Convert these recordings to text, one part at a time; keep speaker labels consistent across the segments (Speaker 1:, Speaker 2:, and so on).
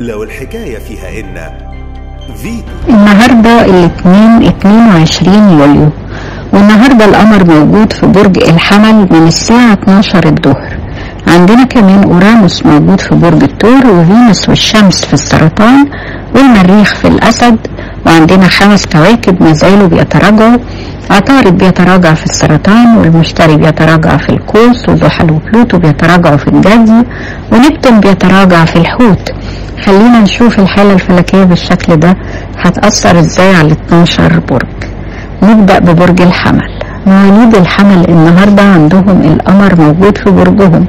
Speaker 1: لو الحكاية فيها إن فيتو.
Speaker 2: النهاردة الاثنين 22 يوليو والنهاردة القمر موجود في برج الحمل من الساعة 12 الظهر. عندنا كمان أورانوس موجود في برج الثور وفينوس والشمس في السرطان والمريخ في الأسد وعندنا خمس كواكب ما زالوا بيتراجعوا. عطارد بيتراجع في السرطان والمشتري بيتراجع في القوس وزحل وبلوتو بيتراجعوا في الجدي ونبتون بيتراجع في الحوت. خلينا نشوف الحالة الفلكية بالشكل ده. هتأثر إزاي على 12 برج؟ نبدأ ببرج الحمل. مواليد الحمل النهاردة عندهم القمر موجود في برجهم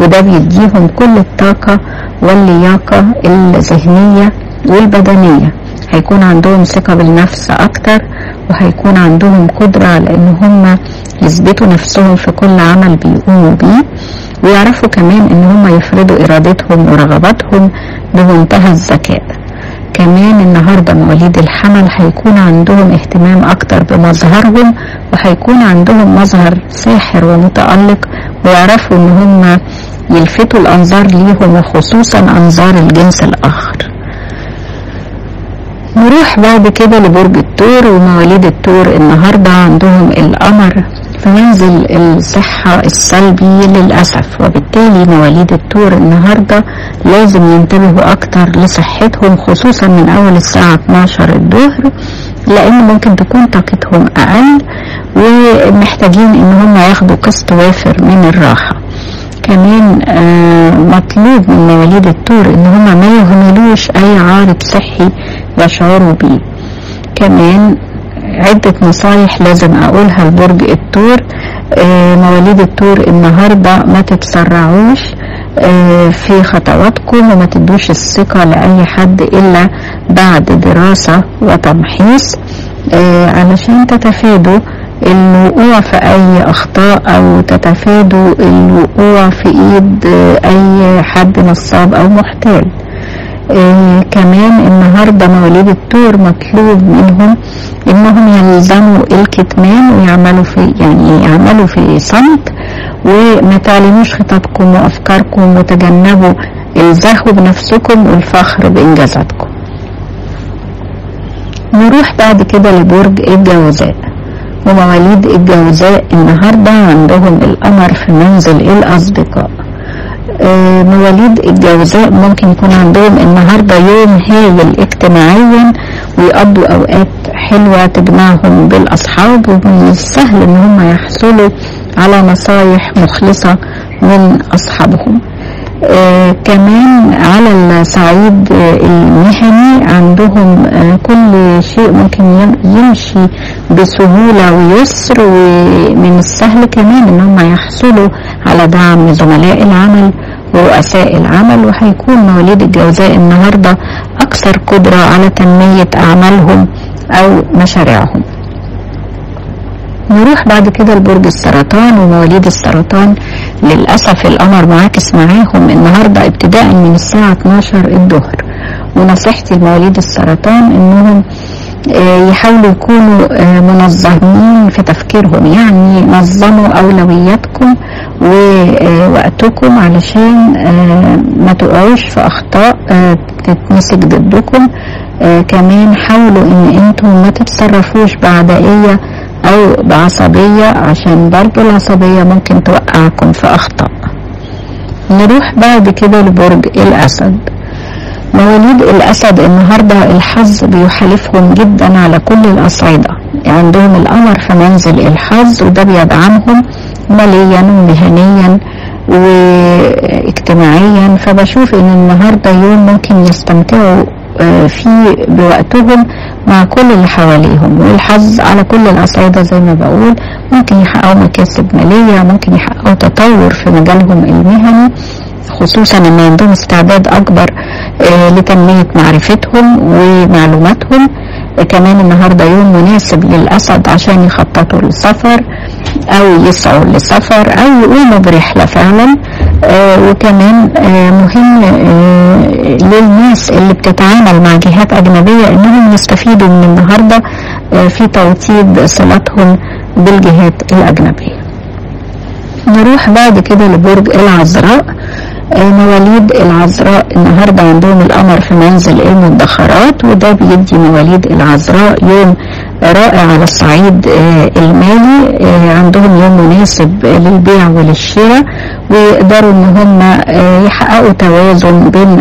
Speaker 2: وده بيديهم كل الطاقة واللياقة الذهنية والبدنية. هيكون عندهم ثقة بالنفس أكتر وهيكون عندهم قدرة على إن هم يثبتوا نفسهم في كل عمل بيقوموا بيه ويعرفوا كمان إن هم يفرضوا إرادتهم ورغباتهم بمنتهى الذكاء. كمان النهاردة مواليد الحمل هيكون عندهم اهتمام أكتر بمظهرهم وهيكون عندهم مظهر ساحر ومتألق ويعرفوا إن هم يلفتوا الأنظار ليهم وخصوصا أنظار الجنس الآخر. نروح بعد كده لبرج الثور ومواليد الثور النهارده عندهم القمر في منزل الصحة السلبي للأسف. وبالتالي مواليد الثور النهاردة لازم ينتبهوا أكتر لصحتهم خصوصا من أول الساعة 12 الظهر لأن ممكن تكون طاقتهم أقل ومحتاجين إن هم ياخدوا قسط وافر من الراحة. كمان آه مطلوب من مواليد الثور إن هم ما يهملوش أي عارض صحي يشعروا بيه. كمان عدة نصايح لازم أقولها لبرج الثور آه مواليد الثور النهاردة ما تتسرعوش آه في خطواتكم وما تدوش الثقة لأي حد إلا بعد دراسة وتمحيص. علشان تتفادوا الوقوع في أي أخطاء أو تتفادوا الوقوع في إيد أي حد نصاب أو محتال آه كمان النهاردة مواليد الثور مطلوب منهم إنهم يلزموا الكتمان ويعملوا في يعني يعملوا في صمت وما تعلنوش خططكم وأفكاركم وتجنبوا الزهو بنفسكم والفخر بإنجازاتكم. نروح بعد كده لبرج الجوزاء. ومواليد الجوزاء النهاردة عندهم القمر في منزل الأصدقاء. مواليد الجوزاء ممكن يكون عندهم النهاردة يوم هايل اجتماعيا ويقضوا أوقات حلوة تجمعهم بالأصحاب ومن السهل إن هم يحصلوا على نصايح مخلصة من أصحابهم. آه كمان على الصعيد آه المهني عندهم آه كل شيء ممكن يمشي بسهولة ويسر ومن السهل كمان إن هم يحصلوا على دعم زملاء العمل. ورؤساء العمل وهيكون مواليد الجوزاء النهاردة أكثر قدرة على تنمية أعمالهم أو مشاريعهم. نروح بعد كده لبرج السرطان ومواليد السرطان. للأسف القمر معاكس معاهم. النهاردة ابتداء من الساعة 12 الظهر. ونصيحتي لمواليد السرطان إنهم يحاولوا يكونوا منظمين في تفكيرهم. يعني نظموا أولوياتكم ووقتكم علشان ما تقعوش في أخطاء تتمسك ضدكم. كمان حاولوا إن أنتم ما تتصرفوش بعدائية أو بعصبية عشان برضو العصبية ممكن توقعكم في أخطاء. نروح بعد كده لبرج الأسد. مواليد الأسد النهاردة الحظ بيحالفهم جدا على كل الأصعدة. عندهم القمر في منزل الحظ وده بيدعمهم ماليا ومهنيا واجتماعيا. فبشوف إن النهاردة يوم ممكن يستمتعوا في بوقتهم مع كل اللي حواليهم. والحظ على كل الأصعدة زي ما بقول ممكن يحققوا مكاسب مالية ممكن يحققوا تطور في مجالهم المهني. خصوصا إن عندهم استعداد أكبر لتنمية معرفتهم ومعلوماتهم. كمان النهاردة يوم مناسب للأسد عشان يخططوا للسفر. أو يسعوا للسفر أو يقوموا برحلة فعلا. آه وكمان آه مهم آه للناس اللي بتتعامل مع جهات أجنبية إنهم يستفيدوا من النهاردة في توطيد صلاتهم بالجهات الأجنبية. نروح بعد كده لبرج العذراء. آه، مواليد العذراء النهاردة عندهم القمر في منزل المدخرات وده بيدي مواليد العذراء يوم رائع على الصعيد آه، المالي آه، عندهم يوم مناسب للبيع وللشراء ويقدروا إن هم آه، يحققوا توازن بين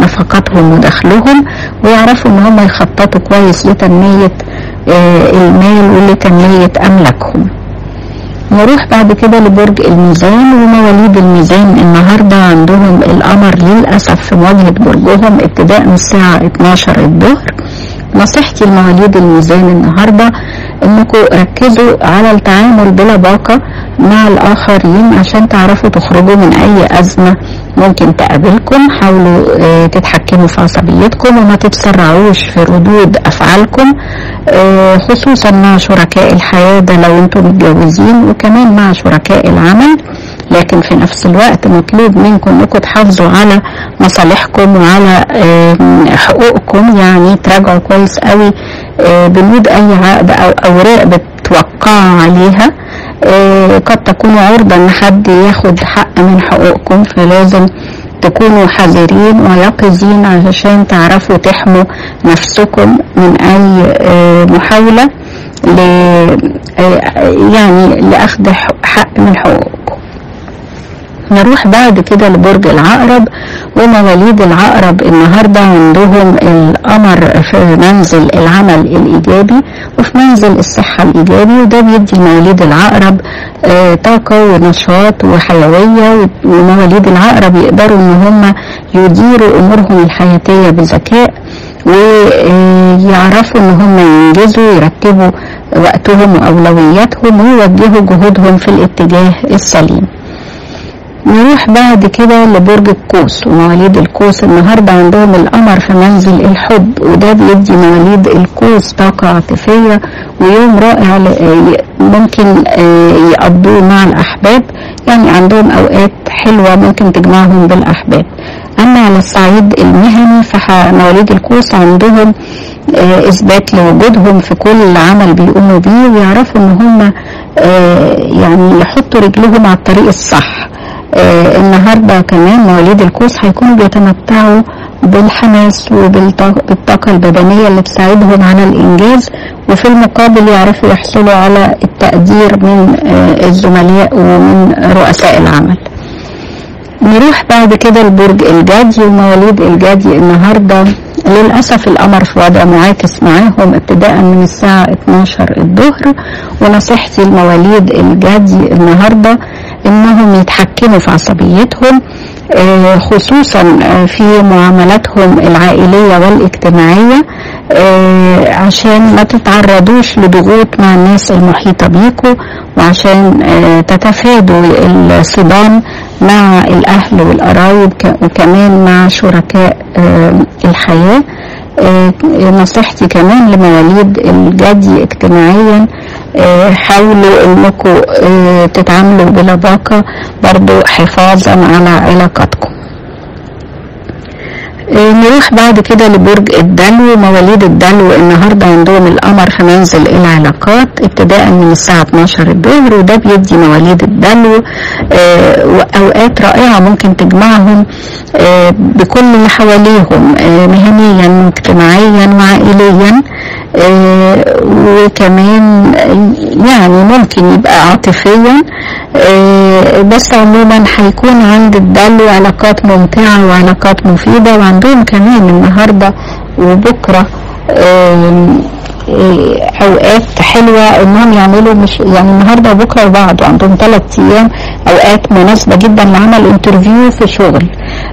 Speaker 2: نفقاتهم ودخلهم ويعرفوا إن هم يخططوا كويس لتنمية المال ولتنمية أملاكهم. نروح بعد كده لبرج الميزان ومواليد الميزان. النهاردة عندهم القمر للأسف في مواجهة برجهم ابتداء من الساعة 12 الظهر. نصيحتي لمواليد الميزان النهاردة انكم ركزوا على التعامل بلا باقة مع الآخرين عشان تعرفوا تخرجوا من أي أزمة. ممكن تقابلكم حاولوا آه، تتحكموا في عصبيتكم وما تتسرعوش في ردود أفعالكم آه، خصوصا مع شركاء الحياة ده لو أنتم متجوزين وكمان مع شركاء العمل. لكن في نفس الوقت مطلوب منكم انكم تحافظوا على مصالحكم وعلى آم، حقوقكم يعني تراجعوا كويس قوي آه، بنود أي عقد أو أوراق بتوقعوا عليها آه، قد تكونوا عرضة إن حد ياخد حق من حقوقكم فلازم تكونوا حذرين ويقظين علشان تعرفوا تحموا نفسكم من أي آه، محاولة آه، يعني لأخذ حق من حقوقكم. نروح بعد كده لبرج العقرب ومواليد العقرب. النهارده عندهم القمر في منزل العمل الإيجابي وفي منزل الصحة الإيجابي وده بيدي مواليد العقرب آه، طاقة ونشاط وحيوية ومواليد العقرب يقدروا إن هم يديروا أمورهم الحياتية بذكاء ويعرفوا إن هم ينجزوا يرتبوا وقتهم وأولوياتهم ويوجهوا جهودهم في الاتجاه السليم. نروح بعد كده لبرج القوس ومواليد القوس. النهارده عندهم القمر في منزل الحب وده بيدي مواليد القوس طاقة عاطفية ويوم رائع ممكن آه، يقضوه مع الأحباب. يعني عندهم أوقات حلوة ممكن تجمعهم بالأحباب. أما على الصعيد المهني فمواليد القوس عندهم آه، إثبات لوجودهم في كل عمل بيقوموا بيه ويعرفوا إن هم آه، يعني يحطوا رجلهم على الطريق الصح. آه النهارده كمان مواليد القوس هيكونوا بيتمتعوا بالحماس وبالطاقة البدنية اللي تساعدهم على الإنجاز وفي المقابل يعرفوا يحصلوا على التقدير من آه الزملاء ومن رؤساء العمل. نروح بعد كده لبرج الجدي ومواليد الجدي النهارده. للأسف القمر في وضع معاكس معاهم ابتداء من الساعة 12 الظهر ونصيحتي لمواليد الجدي النهارده إنهم يتحكموا في عصبيتهم آه، خصوصا آه، في معاملاتهم العائلية والاجتماعية آه، عشان ما تتعرضوش لضغوط مع الناس المحيطة بيكوا وعشان تتفادوا الصدام مع الأهل والقرايب وكمان مع شركاء الحياة. نصيحتي كمان لمواليد الجدي اجتماعيا حاولوا انكم آه، تتعاملوا بلباقة برضو حفاظا على علاقاتكم. آه، نروح بعد كده لبرج الدلو مواليد الدلو. النهارده عندهم القمر في منزل العلاقات ابتداء من الساعة 12 الظهر وده بيدي مواليد الدلو. آه، وأوقات رائعة ممكن تجمعهم آه، بكل اللي حواليهم آه، مهنيا واجتماعيا وعائليا. آه، وكمان آه، يعني ممكن يبقى عاطفيا. آه، بس عموما هيكون عند الدلو علاقات ممتعة وعلاقات مفيدة وعندهم كمان النهاردة وبكرة آه، أوقات حلوة إنهم يعملوا مش يعني النهارده وبكرة وبعد عندهم ثلاث أيام أوقات مناسبة جدا لعمل interview في شغل.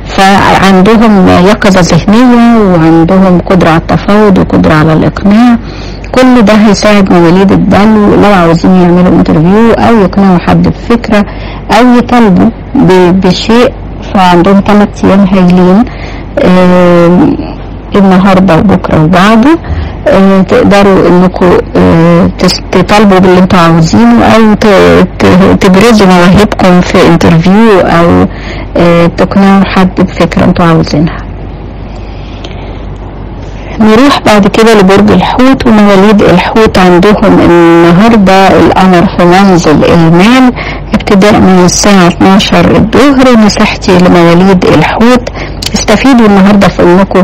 Speaker 2: فعندهم يقظة ذهنية وعندهم قدرة على التفاوض وقدرة على الإقناع. كل ده هيساعد مواليد الدلو لو عاوزين يعملوا interview أو يقنعوا حد بفكرة أو يطالبوا بشيء. فعندهم ثلاث أيام هايلين. آم، النهارده وبكرة وبعده تقدروا انكم تطالبوا باللي أنتوا عاوزينه أو تبرزوا مواهبكم في انترفيو أو تقنعوا حد بفكرة أنتوا عاوزينها. نروح بعد كده لبرج الحوت ومواليد الحوت عندهم النهارده القمر في منزل المال ابتداء من الساعة 12 الظهر نصيحتي لمواليد الحوت استفيدوا النهارده في إنكم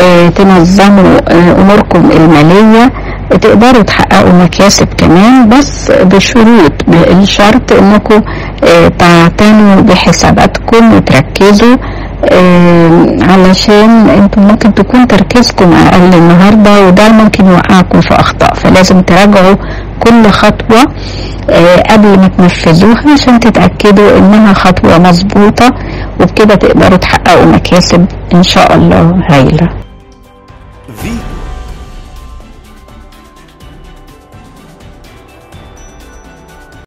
Speaker 2: آه، تنظموا آه، أموركم المالية تقدروا تحققوا مكاسب كمان بس بشروط الشرط إنكم آه، تعتنوا بحساباتكم وتركزوا علشان أنتم ممكن تكون تركيزكم أقل النهارده وده ممكن يوقعكم في أخطاء فلازم تراجعوا كل خطوة آه، قبل ما تنفذوها عشان تتأكدوا إنها خطوة مظبوطة وبكده تقدروا تحققوا مكاسب إن شاء الله هايلة